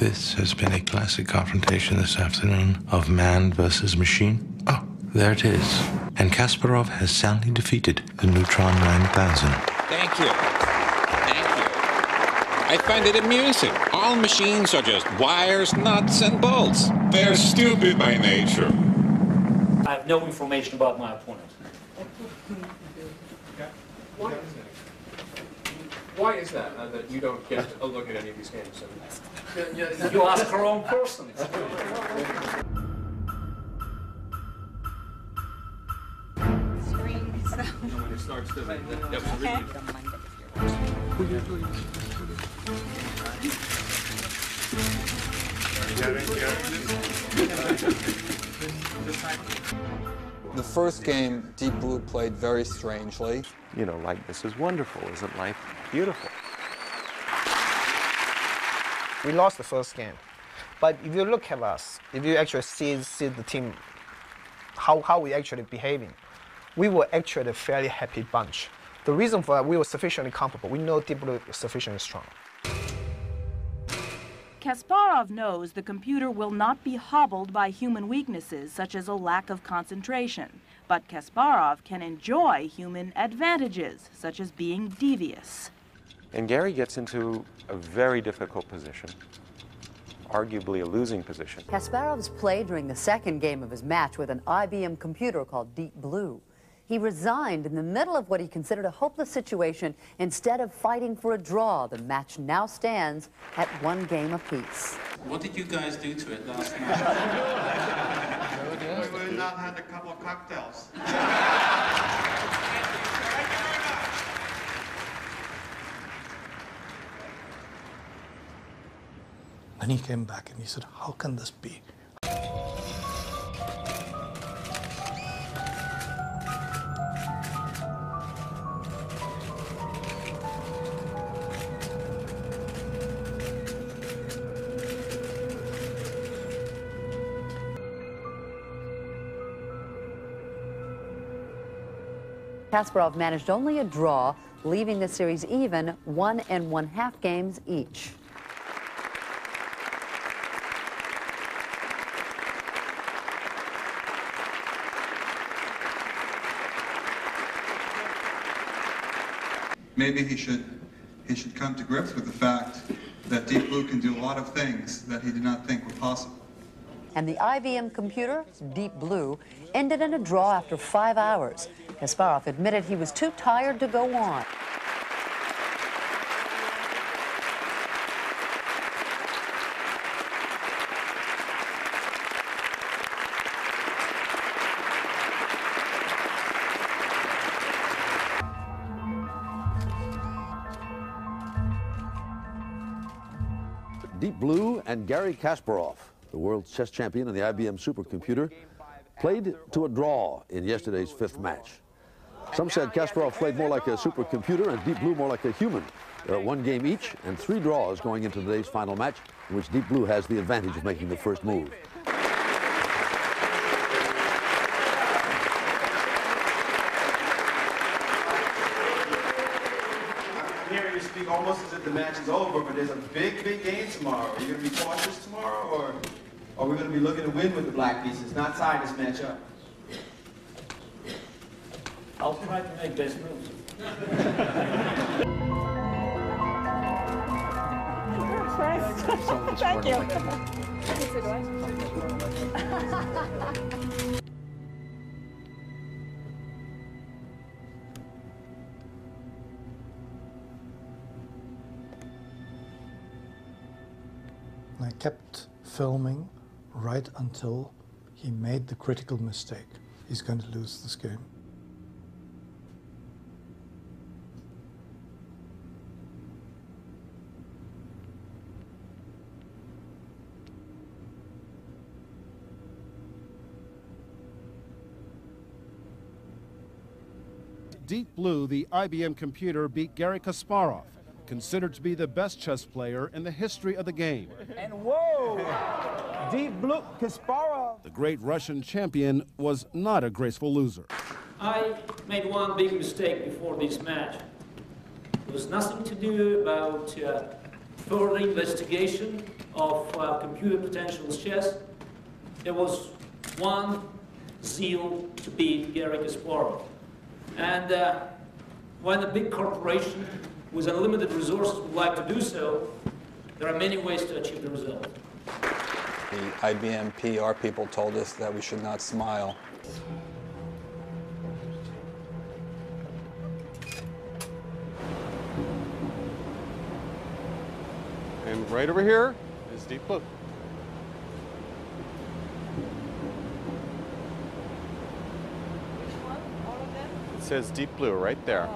This has been a classic confrontation this afternoon of man versus machine. Oh, there it is. And Kasparov has soundly defeated the Neutron 9000. Thank you. Thank you. I find it amusing. All machines are just wires, nuts, and bolts. They're stupid by nature. I have no information about my opponent. Why is that, uh, that you don't get a look at any of these games? You ask her own person. When it starts to, that was really, The first game, Deep Blue played very strangely. You know, like this is wonderful. Isn't life beautiful? We lost the first game. But if you look at us, if you actually see, see the team, how, how we actually behaving, we were actually a fairly happy bunch. The reason for that, we were sufficiently comfortable. We know Deep sufficiently strong. Kasparov knows the computer will not be hobbled by human weaknesses such as a lack of concentration. But Kasparov can enjoy human advantages, such as being devious. And Garry gets into a very difficult position, arguably a losing position. Kasparov's play during the second game of his match with an IBM computer called Deep Blue. He resigned in the middle of what he considered a hopeless situation instead of fighting for a draw. The match now stands at one game apiece. What did you guys do to it last night? We would not had a couple of cocktails. Then he came back and he said, How can this be? Kasparov managed only a draw, leaving the series even, one and one half games each. Maybe he should, he should come to grips with the fact that Deep Blue can do a lot of things that he did not think were possible. And the IBM computer, Deep Blue, ended in a draw after five hours. Kasparov admitted he was too tired to go on. Deep Blue and Garry Kasparov, the world chess champion and the IBM supercomputer, played to a draw in yesterday's fifth match. Some said Kasparov played more like a supercomputer and Deep Blue more like a human. They're one game each and three draws going into today's final match, in which Deep Blue has the advantage of making the first move. You speak almost as if the match is over, but there's a big, big game tomorrow. Are you going to be cautious tomorrow, or are we going to be looking to win with the black pieces, not tie this match up? I'll try to make best moves. Thank you. And I kept filming right until he made the critical mistake. He's going to lose this game. Deep Blue, the IBM computer, beat Garry Kasparov, considered to be the best chess player in the history of the game. And whoa! Deep Blue, Kasparov. The great Russian champion was not a graceful loser. I made one big mistake before this match. There was nothing to do about uh, further investigation of uh, computer potentials chess, there was one zeal to beat Garry Kasparov. And uh, when a big corporation with unlimited resources would like to do so, there are many ways to achieve the result. The IBM PR people told us that we should not smile. And right over here is Deep Blue. It says Deep Blue right there.